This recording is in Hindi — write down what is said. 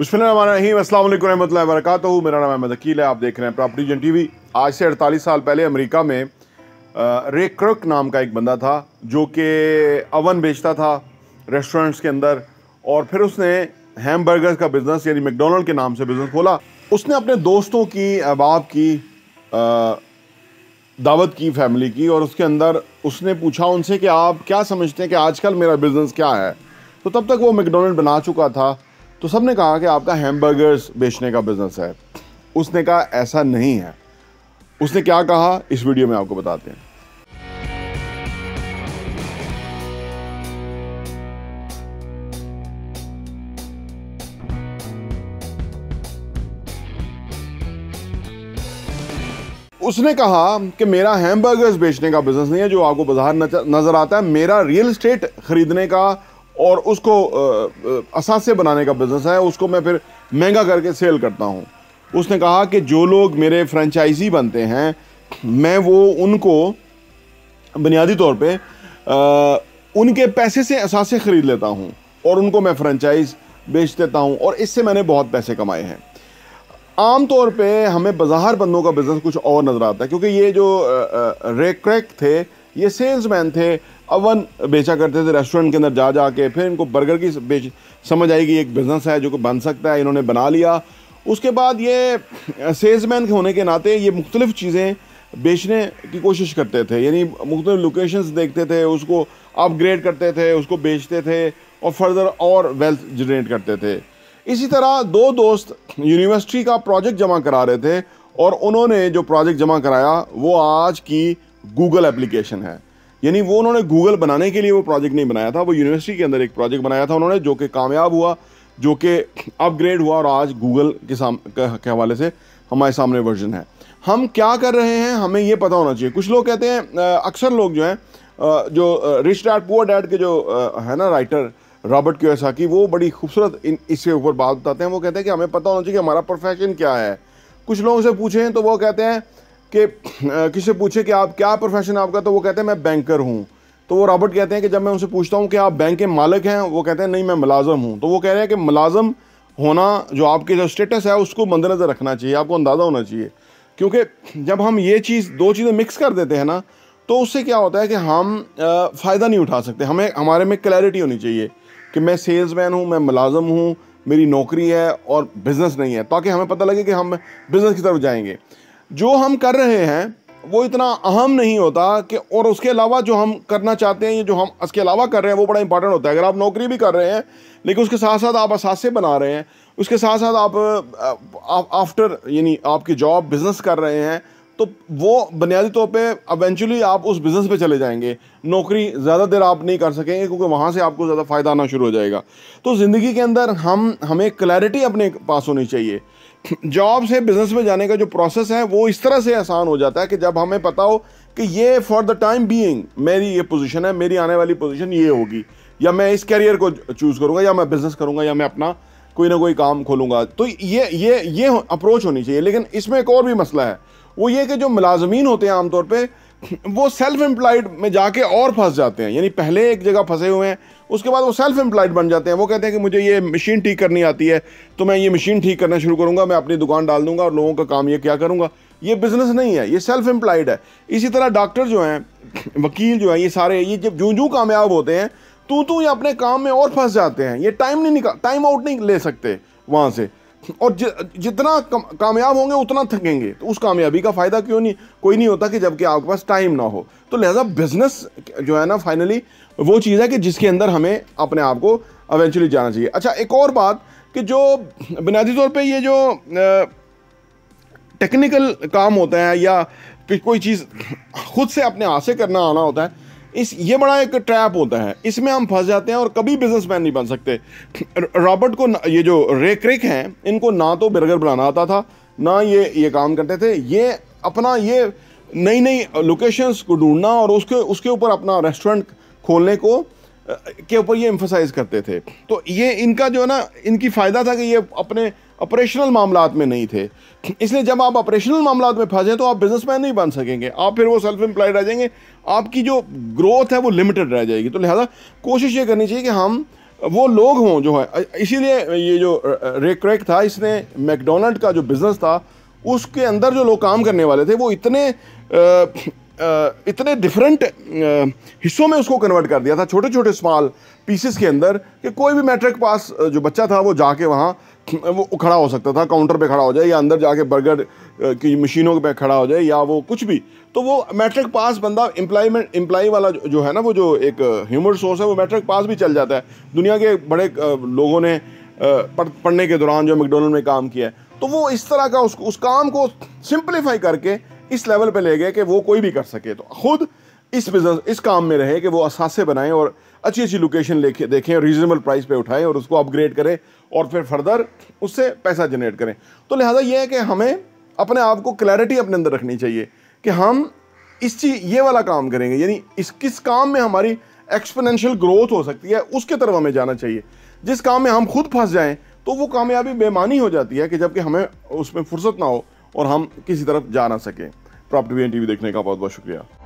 बिस्मिल्लाहिर्रहमानिर्रहीम। अस्सलाम वालेकुम रहमतुल्लाहि व बरकातहू मेरा नाम अहमद अकील है, आप देख रहे हैं प्रॉपर्टी जन टीवी। आज से 48 साल पहले अमेरिका में रे क्रक नाम का एक बंदा था, जो कि अवन बेचता था रेस्टोरेंट्स के अंदर, और फिर उसने हैम बर्गर्स का बिज़नेस, यानी मैकडोनल्ड के नाम से बिज़नेस खोला। उसने अपने दोस्तों की अहबाब की दावत की, फैमिली की, और उसके अंदर उसने पूछा उनसे कि आप क्या समझते हैं कि आजकल मेरा बिज़नेस क्या है? तो तब तक वो मैकडोनल्ड बना चुका था। तो सबने कहा कि आपका हैमबर्गर्स बेचने का बिज़नेस है। उसने कहा, ऐसा नहीं है। उसने क्या कहा? इस वीडियो में आपको बताते हैं। उसने कहा कि मेरा हैमबर्गर्स बेचने का बिज़नेस नहीं है, जो आपको बाज़ार नज़र आता है, मेरा रियल स्टेट खरीदने का और उसको असासे बनाने का बिज़नेस है उसको मैं फिर महँगा करके सेल करता हूँ। उसने कहा कि जो लोग मेरे फ्रेंचाइजी बनते हैं मैं वो उनको बुनियादी तौर पे अ, उनके पैसे से असासे ख़रीद लेता हूँ और उनको मैं फ्रेंचाइज बेच देता हूँ और इससे मैंने बहुत पैसे कमाए हैं। आम तौर पे हमें बाज़ार बंदों का बिज़नेस कुछ और नज़र आता है क्योंकि ये जो रेक क्रैक थे ये सेल्समैन थे अवन बेचा करते थे रेस्टोरेंट के अंदर जा जा के फिर इनको बर्गर की बेच, समझ आई कि एक बिज़नेस है जो कि बन सकता है, इन्होंने बना लिया। उसके बाद ये सेल्समैन होने के नाते ये मुख्तलिफ़ चीज़ें बेचने की कोशिश करते थे। यानी मुख्तलिफ़ लोकेशंस देखते थे, उसको अपग्रेड करते थे, उसको बेचते थे और फर्दर और वेल्थ जनरेट करते थे। इसी तरह दो दोस्त यूनिवर्सिटी का प्रोजेक्ट जमा करा रहे थे और उन्होंने जो प्रोजेक्ट जमा कराया, वो आज की गूगल एप्लीकेशन है। यानी वो उन्होंने गूगल बनाने के लिए वो प्रोजेक्ट नहीं बनाया था, वो यूनिवर्सिटी के अंदर एक प्रोजेक्ट बनाया था उन्होंने, जो कि कामयाब हुआ, जो कि अपग्रेड हुआ और आज गूगल के साम, के के हवाले से हमारे सामने वर्जन है। हम क्या कर रहे हैं, हमें ये पता होना चाहिए। कुछ लोग कहते हैं अक्सर लोग जो हैं जो रिच डैड, पुअर डैड के जो है ना, राइटर रॉबर्ट क्योसाकी, वो बड़ी खूबसूरत इन इसके ऊपर बात बताते हैं। वो कहते हैं कि हमें पता होना चाहिए कि हमारा प्रोफेशन क्या है। कुछ लोगों से पूछें तो वो कहते हैं कि किसी से पूछे कि आप क्या प्रोफेशन आपका तो वो कहते हैं, मैं बैंकर हूँ। तो वो रॉबर्ट कहते हैं कि जब मैं उनसे पूछता हूँ कि आप बैंक के मालिक हैं, वो कहते हैं, नहीं, मैं मुलाजम हूँ। तो वो कह रहे हैं कि मुलाजम होना, जो आपके जो स्टेटस है, उसको मद्देनज़र रखना चाहिए, आपको अंदाज़ा होना चाहिए। क्योंकि जब हम ये चीज़, दो चीज़ें मिक्स कर देते हैं ना तो उससे क्या होता है कि हम फ़ायदा नहीं उठा सकते। हमें, हमारे में क्लैरिटी होनी चाहिए कि मैं सेल्स मैन हूँ, मैं मुलाजम हूँ, मेरी नौकरी है और बिज़नेस नहीं है, ताकि हमें पता लगे कि हम बिज़नेस की तरफ़ जाएँगे। जो हम कर रहे हैं, वो इतना अहम नहीं होता कि, और उसके अलावा जो हम करना चाहते हैं, या जो हम इसके अलावा कर रहे हैं, वो बड़ा इंपॉर्टेंट होता है। अगर आप नौकरी भी कर रहे हैं, लेकिन उसके साथ साथ आप असासे बना रहे हैं, उसके साथ साथ आप आफ्टर यानी आपकी जॉब बिज़नेस कर रहे हैं तो वो बुनियादी तौर पे अवेंचुअली आप उस बिज़नेस पे चले जाएँगे। नौकरी ज़्यादा देर आप नहीं कर सकेंगे, क्योंकि वहाँ से आपको ज़्यादा फ़ायदा आना शुरू हो जाएगा। तो ज़िंदगी के अंदर हम, हमें क्लैरिटी अपने पास होनी चाहिए। जॉब से बिज़नेस में जाने का जो प्रोसेस है, वो इस तरह से आसान हो जाता है कि जब हमें पता हो कि ये फॉर द टाइम बीइंग मेरी ये पोजीशन है, मेरी आने वाली पोजीशन ये होगी। या मैं इस करियर को चूज़ करूँगा, या मैं बिज़नेस करूँगा, या मैं अपना कोई ना कोई काम खोलूँगा। तो ये ये ये अप्रोच होनी चाहिए। लेकिन इसमें एक और भी मसला है। वो ये कि जो मुलाजमीन होते हैं आमतौर पर वो सेल्फ एम्प्लॉयड में जाके और फंस जाते हैं। यानी पहले एक जगह फंसे हुए हैं, उसके बाद वो सेल्फ एम्प्लॉयड बन जाते हैं। वो कहते हैं कि मुझे ये मशीन ठीक करनी आती है तो मैं ये मशीन ठीक करना शुरू करूँगा, मैं अपनी दुकान डाल दूँगा और लोगों का काम ये क्या करूँगा। ये बिज़नेस नहीं है, ये सेल्फ एम्प्लॉयड है। इसी तरह डॉक्टर जो हैं, वकील जो हैं, ये सारे, ये जब जूँ जूँ कामयाब होते हैं तो तू ये अपने काम में और फंस जाते हैं। ये टाइम नहीं निकाल टाइम आउट नहीं ले सकते वहाँ से। और जितना कामयाब होंगे, उतना थकेंगे। तो उस कामयाबी का फ़ायदा क्यों नहीं, कोई नहीं होता कि जबकि आपके पास टाइम ना हो। तो लिहाजा बिज़नेस जो है ना फाइनली वो चीज़ है कि जिसके अंदर हमें अपने आप को अवेंचुअली जाना चाहिए। अच्छा एक और बात कि जो बुनियादी तौर पर ये जो टेक्निकल काम होता है या कोई चीज़ खुद से अपने हाथ से करना आना होता है इस, ये बड़ा एक ट्रैप होता है। इसमें हम फंस जाते हैं और कभी बिजनेसमैन नहीं बन सकते। रॉबर्ट को ये जो रेक रेक हैं, इनको ना तो बर्गर बनाना आता था, ना ये ये काम करते थे। ये अपना, ये नई नई लोकेशंस को ढूंढना और उसके उसके ऊपर अपना रेस्टोरेंट खोलने को के ऊपर ये एम्फोसाइज करते थे। तो ये इनका जो है ना, इनकी फ़ायदा था कि ये अपने ऑपरेशनल मामला में नहीं थे। इसलिए जब आप ऑपरेशनल मामलात में फंसे तो आप बिजनेसमैन नहीं बन सकेंगे। आप फिर वो सेल्फ एम्प्लॉयड रह जाएँगे। आपकी जो ग्रोथ है वो लिमिटेड रह जाएगी। तो लिहाजा कोशिश ये करनी चाहिए कि हम वो लोग हों जो है। इसीलिए ये जो रेक्रैक था इसने मैकडोनल्ड का जो बिज़नेस था उसके अंदर जो लोग काम करने वाले थे वो इतने आ, इतने डिफरेंट हिस्सों में उसको कन्वर्ट कर दिया था। छोटे छोटे स्मॉल पीसेस के अंदर कि कोई भी मैट्रिक पास जो बच्चा था वो जाके वहाँ वो खड़ा हो सकता था काउंटर पे खड़ा हो जाए या अंदर जाके बर्गर की मशीनों पे खड़ा हो जाए या वो कुछ भी। तो वो मैट्रिक पास बंदा एम्प्लॉयमेंट एम्प्लॉय वाला जो है ना वो जो एक ह्यूमर सोर्स है वो मैट्रिक पास भी चल जाता है। दुनिया के बड़े लोगों ने पढ़ने के दौरान जो मैकडोनल्ड में काम किया है। तो वो इस तरह का उस, उस काम को सिंप्लीफाई करके इस लेवल पे ले गए कि वो कोई भी कर सके। तो खुद इस बिज़नेस इस काम में रहे कि वो असासे बनाएँ और अच्छी अच्छी लोकेशन लेके देखें रीजनेबल प्राइस पे उठाएँ और उसको अपग्रेड करें और फिर फर्दर उससे पैसा जनरेट करें। तो लिहाजा ये है कि हमें अपने आप को क्लैरिटी अपने अंदर रखनी चाहिए कि हम इस चीज़, ये वाला काम करेंगे। यानी इस, किस काम में हमारी एक्सपोनेंशियल ग्रोथ हो सकती है, उसके तरफ़ हमें जाना चाहिए। जिस काम में हम खुद फंस जाएँ तो वो कामयाबी बेमानी हो जाती है कि जबकि हमें उसमें फुर्सत ना हो और हम किसी तरफ़ जा ना सकें। प्रॉपर्टी टी वी देखने का बहुत बहुत शुक्रिया।